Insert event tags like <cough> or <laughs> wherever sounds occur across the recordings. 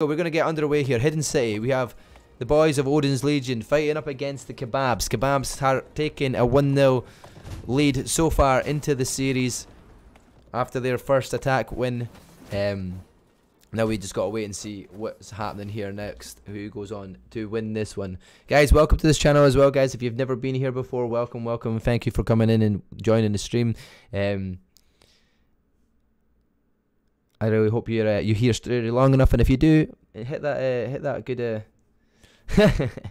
So we're going to get underway here. Hidden City. We have the boys of Odin's Legion fighting up against the Kebabs. Kebabs are taking a 1-0 lead so far into the series after their first attack win. Um, now we just got to wait and see what's happening here next. Who goes on to win this one? Guys, welcome to this channel as well, guys. If you've never been here before, welcome, welcome. Thank you for coming in and joining the stream. Um, I really hope you're uh, you hear story long enough, and if you do, hit that uh, hit that good. <laughs>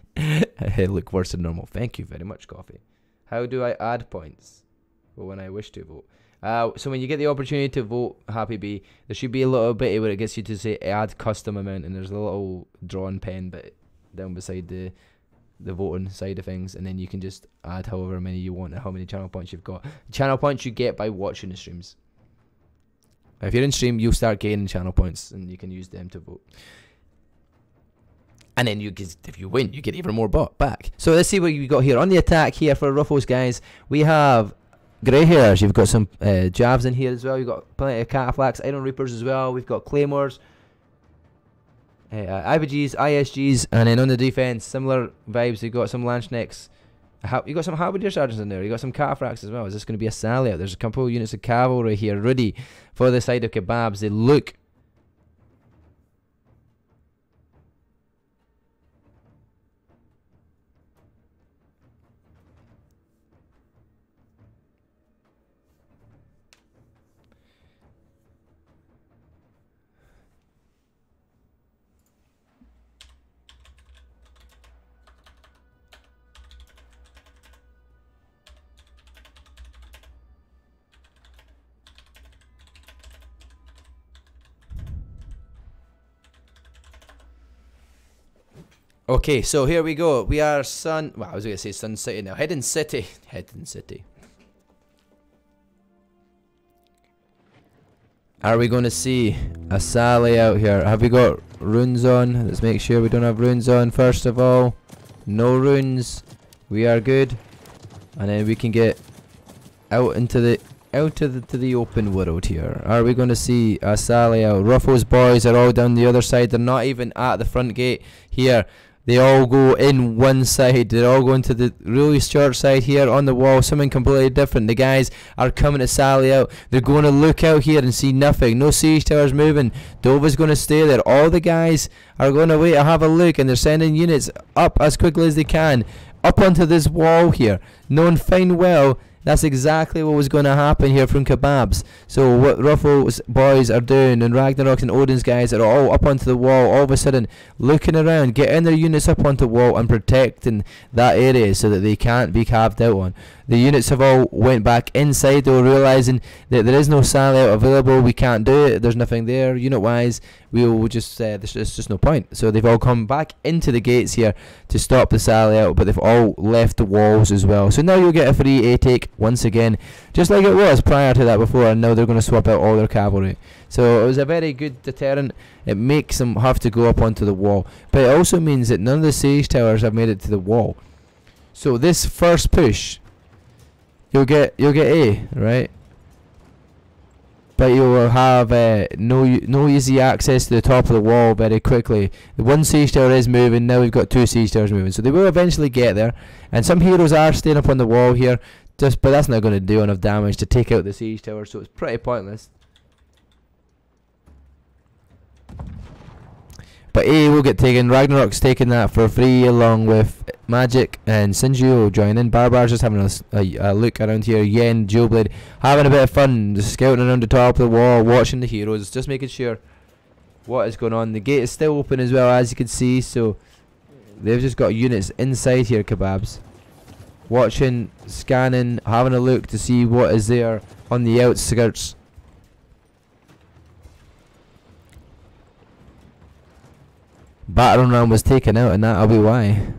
Uh, look worse than normal. Thank you very much, coffee. How do I add points? Well, when I wish to vote. Uh, so when you get the opportunity to vote, Happy Bee, there should be a little bit where it gets you to say add custom amount, and there's a little drawn pen bit down beside the the voting side of things, and then you can just add however many you want and how many channel points you've got. Channel points you get by watching the streams. If you're in stream, you'll start gaining channel points, and you can use them to vote. And then you get, if you win, you get even more bot back. So let's see what you got here on the attack here for Ruffles, guys. We have grey hairs. You've got some uh, jabs in here as well. You've got plenty of cataphracts, iron reapers as well. We've got claymores, uh, IVGs, ISGs, and then on the defense, similar vibes. You've got some lance necks. You got some halberdier sergeants in there. You got some cataphracts as well. Is this going to be a sally out? There's a couple of units of cavalry here ready for the side of kebabs. They look Okay, so here we go. We are Sun. Well, I was going to say Sun City now. Hidden City. Hidden City. Are we going to see a Sally out here? Have we got runes on? Let's make sure we don't have runes on first of all. No runes. We are good. And then we can get out into the out to the, to the open world here. Are we going to see a Sally out? Ruffles boys are all down the other side. They're not even at the front gate here. They all go in one side. They're all going to the really short side here on the wall. Something completely different. The guys are coming to Sally out. They're going to look out here and see nothing. No siege towers moving. Dova's going to stay there. All the guys are going to wait to have a look and they're sending units up as quickly as they can. Up onto this wall here. Knowing fine well that's exactly what was going to happen here from Kebabs. So what Ruffles boys are doing and Ragnarok and Odin's guys are all up onto the wall, all of a sudden looking around, getting their units up onto the wall and protecting that area so that they can't be carved out on. The units have all went back inside though, realising that there is no sally out available, we can't do it, there's nothing there, unit wise, we will just, uh, there's, there's just no point. So they've all come back into the gates here to stop the sally out, but they've all left the walls as well. So now you'll get a free A take once again, just like it was prior to that before, and now they're going to swap out all their cavalry. So it was a very good deterrent. It makes them have to go up onto the wall, but it also means that none of the siege towers have made it to the wall. So this first push you'll get you'll get A, right? But you will have uh, no no easy access to the top of the wall very quickly. The one siege tower is moving. Now we've got two siege towers moving, so they will eventually get there. And some heroes are staying up on the wall here, just but that's not going to do enough damage to take out the siege tower. So it's pretty pointless. But A will get taken. Ragnarok's taking that for free along with Magic and Sinju will join in. Barbar's just having a, a, a, look around here. Yen, Geoblade having a bit of fun, just scouting around the top of the wall, watching the heroes, just making sure what is going on. The gate is still open as well, as you can see, so they've just got units inside here, kebabs. Watching, scanning, having a look to see what is there on the outskirts Battering ram was taken out and that'll be why.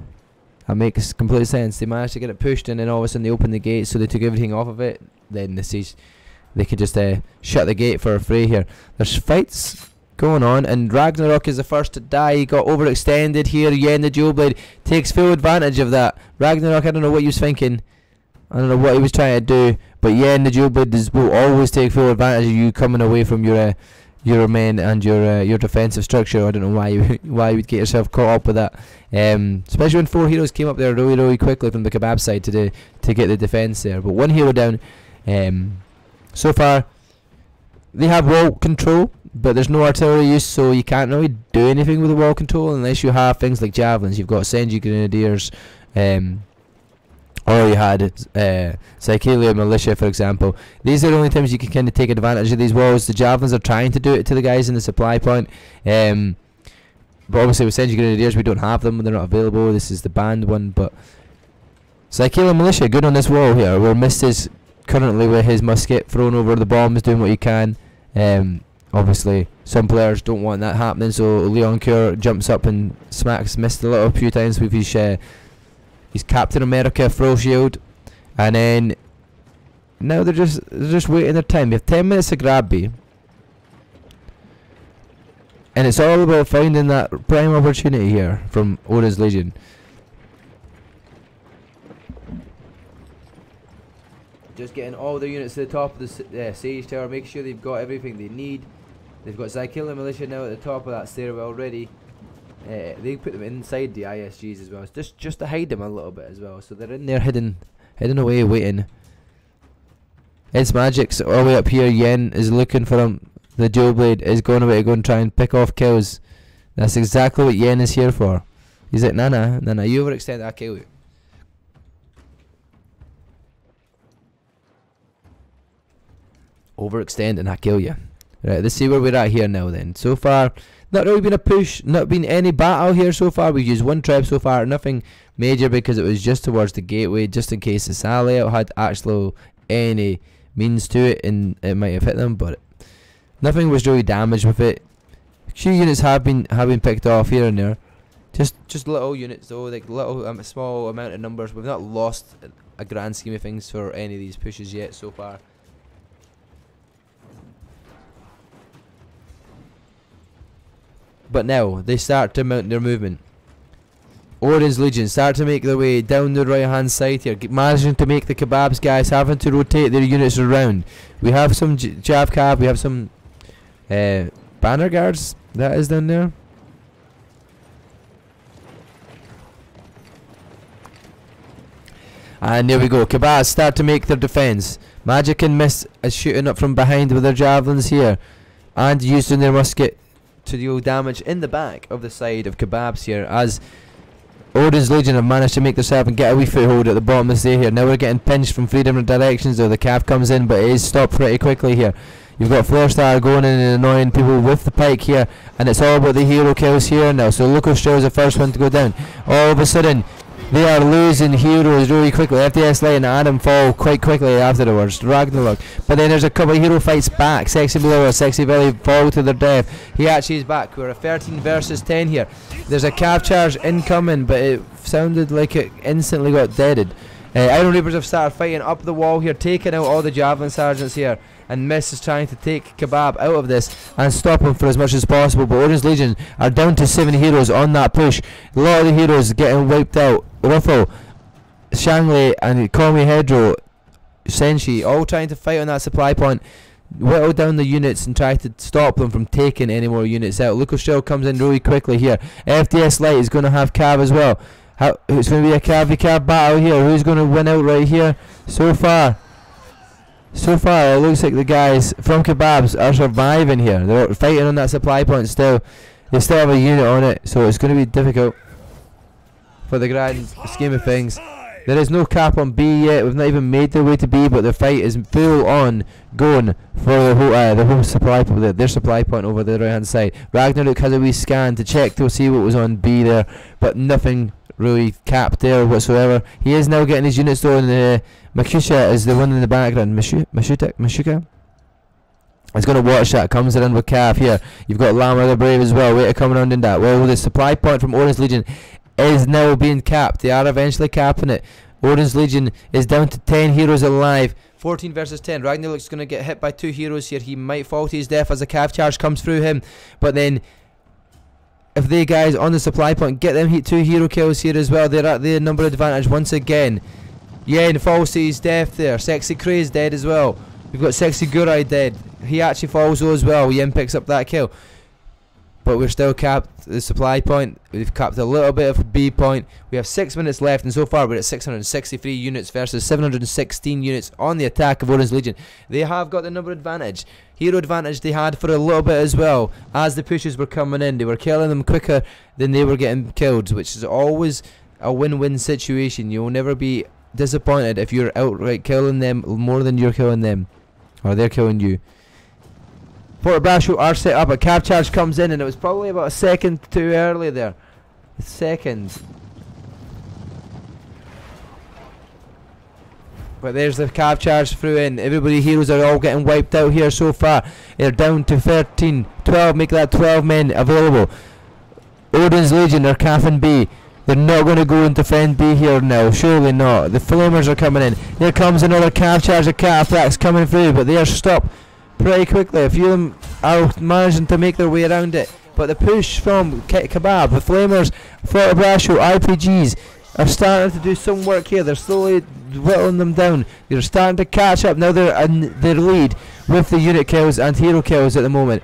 That makes complete sense. They managed to get it pushed and then all of a sudden they opened the gate so they took everything off of it. Then this is they could just uh, shut the gate for a free here. There's fights going on and Ragnarok is the first to die. He got overextended here. Yen the Dual Blade takes full advantage of that. Ragnarok, I don't know what he was thinking. I don't know what he was trying to do. But Yen the Dual Blade will always take full advantage of you coming away from your uh, your men and your uh, your defensive structure. I don't know why you <laughs> why you would get yourself caught up with that. Um, especially when four heroes came up there really really quickly from the kebab side to the, to get the defense there. But one hero down. Um, so far, they have wall control, but there's no artillery use, so you can't really do anything with the wall control unless you have things like javelins. You've got Senju Grenadiers. Um, or you had uh, Militia, for example. These are the only times you can kind of take advantage of these walls. The Javelins are trying to do it to the guys in the supply point. Um, but obviously with Senju Grenadiers, we don't have them. They're not available. This is the banned one. But Psychelia Militia, good on this wall here. Where Mist is currently with his musket thrown over the bombs, doing what he can. Um, obviously, some players don't want that happening, so Leon Cure jumps up and smacks Mist a little few times with his... Uh, He's Captain America throw shield, and then now they're just they're just waiting their time. They have ten minutes to grab B, and it's all about finding that prime opportunity here from Odin's Legion. Just getting all the units to the top of the uh, Siege Tower, make sure they've got everything they need. They've got Zykilla Militia now at the top of that stairwell ready. Uh, they put them inside the ISGs as well, just just to hide them a little bit as well. So they're in there hidden, hidden away, waiting. It's Magic's all the way up here. Yen is looking for him. The Dual Blade is going away to go and try and pick off kills. That's exactly what Yen is here for. He's like, Nana, Nana, you overextend, I'll kill you. Overextend and I kill you. Right, let's see where we're at here now then. So far, not really been a push, not been any battle here so far. We've used one trap so far, nothing major because it was just towards the gateway, just in case the Sally had actually any means to it and it might have hit them, but nothing was really damaged with it. A few units have been have been picked off here and there. Just just little units though, like little um, small amount of numbers. We've not lost a grand scheme of things for any of these pushes yet so far. But now they start to mount their movement. Odin's Legion start to make their way down the right hand side here, managing to make the kebabs guys having to rotate their units around. We have some Jav Cab, we have some uh, banner guards that is down there. And there we go. Kebabs start to make their defence. Magic and Mist is shooting up from behind with their javelins here. And using their musket to deal damage in the back of the side of Kebabs here as Odin's Legion have managed to make themselves and get a wee foothold at the bottom of the stay here. Now we're getting pinched from three different directions though. The calf comes in but it is stopped pretty quickly here. You've got Flare Star going in and annoying people with the pike here and it's all about the hero kills here now. So Lucas is the first one to go down. All of a sudden they are losing heroes really quickly. FDS letting Adam fall quite quickly afterwards. Ragnarok. But then there's a couple of hero fights back. Sexy Below, Sexy Billy fall to their death. He actually is back. We're a 13 versus 10 here. There's a cav charge incoming, but it sounded like it instantly got deaded. Uh, Iron Reapers have started fighting up the wall here, taking out all the Javelin Sergeants here and Miss is trying to take Kebab out of this and stop him for as much as possible. But Odin's Legion are down to seven heroes on that push. A lot of the heroes getting wiped out. Ruffle, Shangley, and Komi Hedro, Senshi, all trying to fight on that supply point. Whittle down the units and try to stop them from taking any more units out. Lucas Shell comes in really quickly here. FDS Light is going to have Cav as well. How, it's going to be a Cav Cav battle here. Who's going to win out right here? So far, so far, it looks like the guys from Kebabs are surviving here. They're fighting on that supply point still. They still have a unit on it, so it's going to be difficult for the grand scheme of things. There is no cap on B yet. We've not even made the way to B, but the fight is full on going for the whole uh, the whole supply point, their supply point over the right hand side. Ragnarok has a wee scan to check to see what was on B there, but nothing really capped there whatsoever. He is now getting his units though, and uh, Makusha is the one in the background. Mashuta, Mashuka? He's going to watch that. Comes in with Calf here. You've got Lama the Brave as well. Waiter coming around in that. Well, the supply point from Odin's Legion is now being capped. They are eventually capping it. Odin's Legion is down to 10 heroes alive. 14 versus 10. Ragnarok's going to get hit by two heroes here. He might fall to his death as a calf charge comes through him. But then if they guys on the supply point get them hit two hero kills here as well, they're at the number advantage once again. Falls to his death there. Sexy Craze dead as well. We've got Sexy Gurai dead. he actually falls though as well. Yen picks up that kill. But we're still capped the supply point. We've capped a little bit of B point. We have six minutes left, and so far we're at 663 units versus 716 units on the attack of Odin's Legion. They have got the number advantage. Hero advantage they had for a little bit as well. As the pushes were coming in, they were killing them quicker than they were getting killed, which is always a win-win situation. You'll never be disappointed if you're outright killing them more than you're killing them, or they're killing you. Fortebraccio are set up. A oh, cav charge comes in, and it was probably about a second too early there. Seconds. But there's the cav charge through in. Everybody heroes are all getting wiped out here so far. They're down to 13, 12. Make that 12 men available. Odin's Legion are caffing B. They're not going to go and defend B here now. Surely not. The Flamers are coming in. Here comes another cav charge of cataphracts coming through, but they are stopped pretty quickly. A few of them are managing to make their way around it. But the push from K Kebab, the Flamers, Fortebraccio, IPGs are starting to do some work here. They're slowly whittling them down. They're starting to catch up. Now they're in their lead with the unit kills and hero kills at the moment.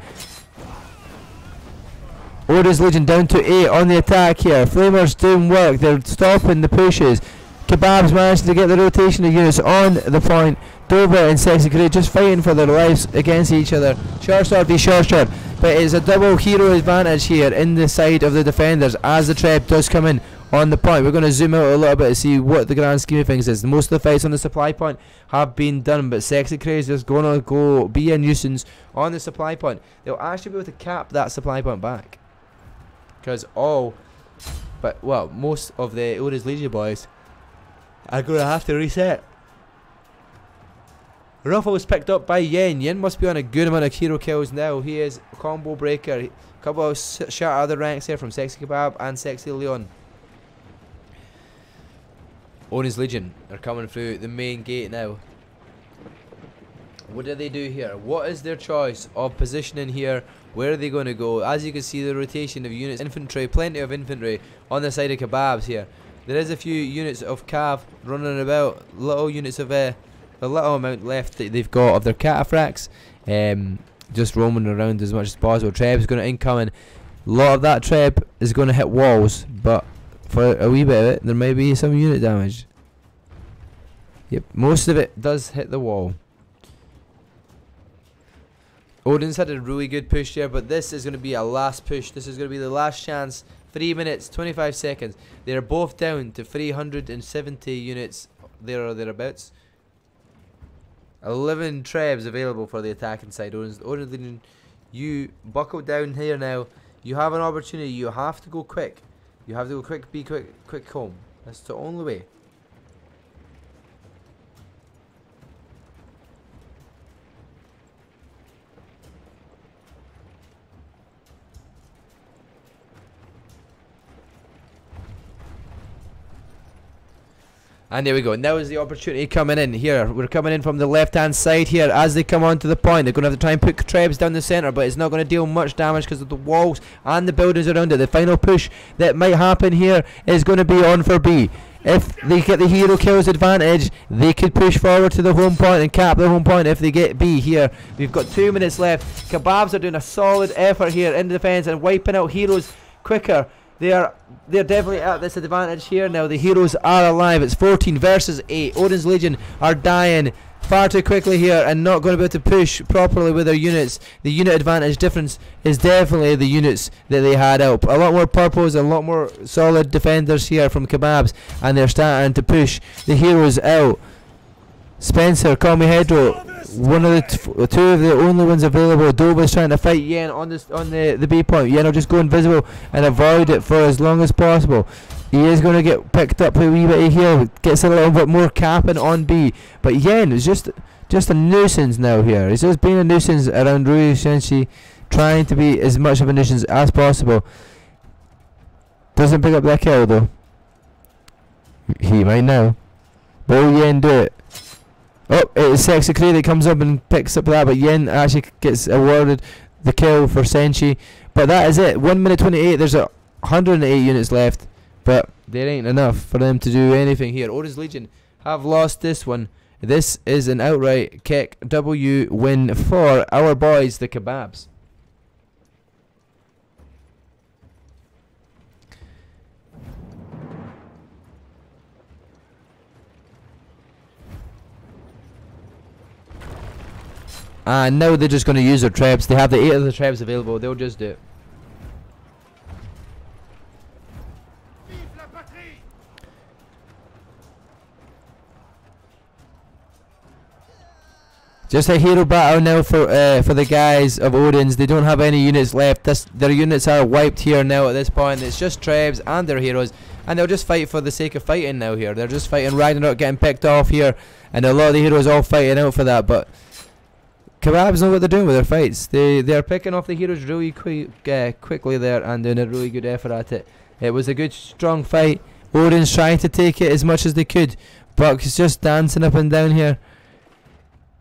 Odin's Legion down to 8 on the attack here. Flamers doing work. They're stopping the pushes. Kebabs managed to get the rotation of units on the point. Dover and Sexy Grey just fighting for their lives against each other. Short sword v short sword. But it's a double hero advantage here in the side of the defenders as the trap does come in on the point. We're going to zoom out a little bit to see what the grand scheme of things is. Most of the fights on the supply point have been done, but Sexy Craze is going to go be a nuisance on the supply point. They'll actually be able to cap that supply point back. Because all, but well, most of the Odin's Legion boys going to have to reset. Ruffle was picked up by Yen. Yen must be on a good amount of hero kills now. He is combo breaker. A couple of shot other ranks here from Sexy Kebab and Sexy Leon. Odin's Legion are coming through the main gate now. What do they do here? What is their choice of positioning here? Where are they going to go? As you can see, the rotation of units, infantry, plenty of infantry on the side of kebabs here. There is a few units of cav running about, little units of uh, the little amount left that they've got of their cataphracts, um, just roaming around as much as possible. Treb's going to incoming. A lot of that Treb is going to hit walls, but for a wee bit of it, there may be some unit damage. Yep, most of it does hit the wall. Odin's had a really good push here, but this is going to be a last push. This is going to be the last chance. 3 minutes, 25 seconds. They're both down to 370 units there or thereabouts. 11 trebs available for the attack attacking side. Odin, you buckle down here now. You have an opportunity. You have to go quick. You have to go quick, be quick, quick home. That's the only way. And there we go. Now is the opportunity coming in here. We're coming in from the left hand side here as they come onto the point. They're going to have to try and put Trebs down the centre, but it's not going to deal much damage because of the walls and the buildings around it. The final push that might happen here is going to be on for B. If they get the hero kills advantage, they could push forward to the home point and cap the home point if they get B here. We've got two minutes left. Kebabs are doing a solid effort here in defence and wiping out heroes quicker they are they're definitely at this advantage here now. The heroes are alive. It's 14 versus 8. Odin's Legion are dying far too quickly here and not going to be able to push properly with their units. The unit advantage difference is definitely the units that they had out. A lot more purples, a lot more solid defenders here from Kebabs and they're starting to push the heroes out. Spencer, call me Hedro one of the two of the only ones available. Doba's trying to fight Yen on this on the the B point. Yen will just go invisible and avoid it for as long as possible. He is going to get picked up a wee bit here. Gets a little bit more capping on B, but Yen is just just a nuisance now here. He's just being a nuisance around Rui Shenshi, trying to be as much of a nuisance as possible. Doesn't pick up that kill though. He might now. Will Yen do it? Oh, it's Sexy Cray that comes up and picks up that, but Yen actually gets awarded the kill for Senshi. But that is it. 1 minute 28. There's a 108 units left, but there ain't enough for them to do anything here. Odin's Legion have lost this one. This is an outright kick W win for our boys, the Kebabs. And now they're just going to use their traps. They have the eight of the traps available. They'll just do it. Just a hero battle now for uh, for the guys of Odin's. They don't have any units left. This their units are wiped here now at this point. It's just Trebs and their heroes, and they'll just fight for the sake of fighting now. Here they're just fighting. Ragnarok getting picked off here, and a lot of the heroes all fighting out for that. But Kebabs know what they're doing with their fights. They they are picking off the heroes really quick, uh, quickly there and doing a really good effort at it. It was a good strong fight. Odin's trying to take it as much as they could. Buck is just dancing up and down here.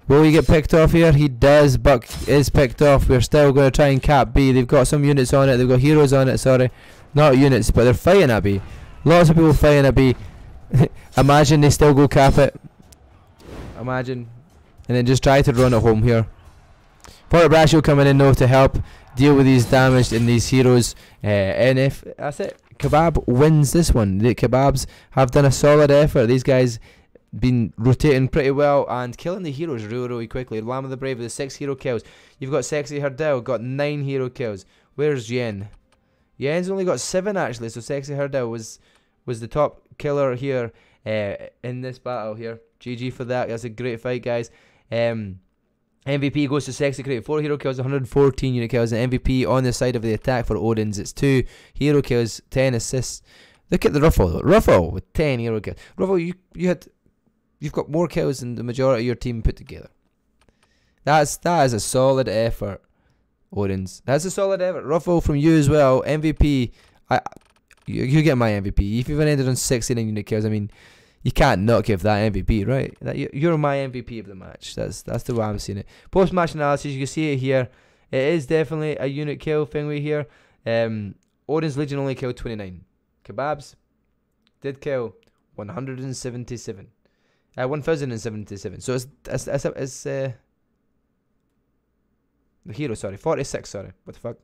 Will he get picked off here? He does. Buck is picked off. We're still going to try and cap B. They've got some units on it. They've got heroes on it. Sorry, not units, but they're fighting at B. Lots of people fighting at B. <laughs> Imagine they still go cap it. Imagine and then just try to run it home here. Fortebraccio coming in though to help deal with these damaged and these heroes. Uh, and if that's it, Kebab wins this one. The Kebabs have done a solid effort. These guys been rotating pretty well and killing the heroes really, really quickly. Lamb of the Brave with the six hero kills. You've got Sexy Herdel, got nine hero kills. Where's Yen? Yen's only got seven actually, so Sexy Herdel was was the top killer here uh, in this battle here. GG for that. That's a great fight, guys. Um, MVP goes to Sexy Crate. 4 hero kills, 114 unit kills. And MVP on the side of the attack for Odin's. It's 2 hero kills, 10 assists. Look at the Ruffle. Ruffle with 10 hero kills. Ruffle, you, you had, you've got more kills than the majority of your team put together. That's That is a solid effort, Odin's. That's a solid effort. Ruffle from you as well. MVP. I, you, you get my MVP. If you've ended on 69 unit kills, I mean, you can't not give that MVP, right? That you're my MVP of the match. That's that's the way I'm seeing it. Post match analysis, you can see it here. It is definitely a unit kill thing we here. Um, Odin's Legion only killed 29. Kebabs did kill 177. Uh, 1077. So it's it's it's, it's uh, the hero. Sorry, 46. Sorry, what the fuck?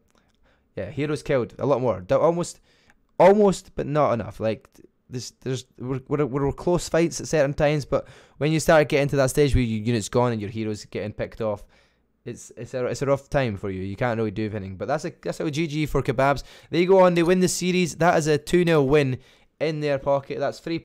Yeah, heroes killed a lot more. Almost, almost, but not enough. Like there's there's we're, we're, we're close fights at certain times, but when you start getting to that stage where your unit's gone and your hero's getting picked off, it's it's a it's a rough time for you. You can't really do anything. But that's a that's a GG for kebabs. They go on, they win the series. That is a two 0 win in their pocket. That's three